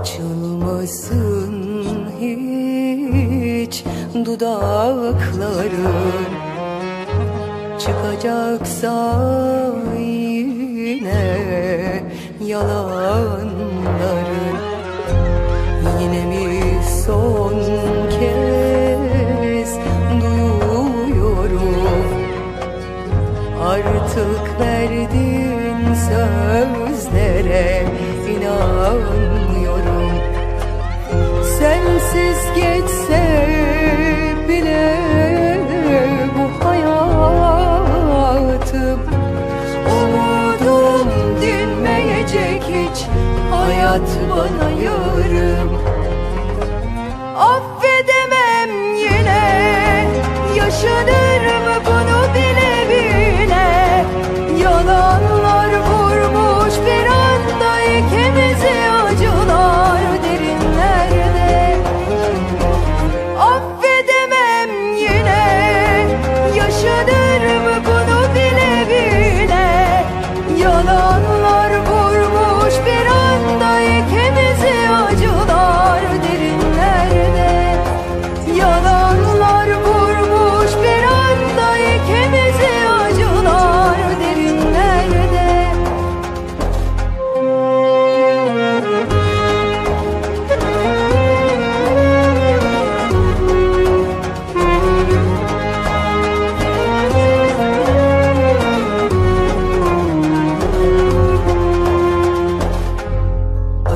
açılmasın hiç dudaklarım Çıkacaksa yine yalanların. Yine mi son kez duyuyorum? Artık verdin sözlere inan dinmeyecek hiç. Hayat bana yarım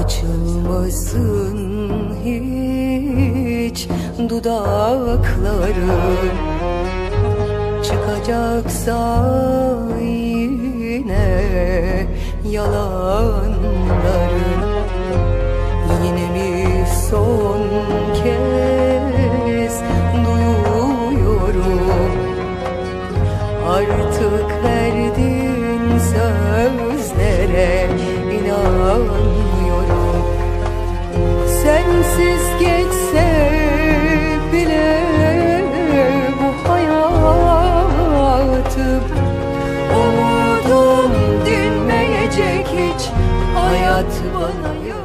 Açılmasın hiç dudakların. Çıkacaksa yine yalanların. Yine mi son kez duyuyorum? Artık verdiğin Dinmeyecek hiç hayat bana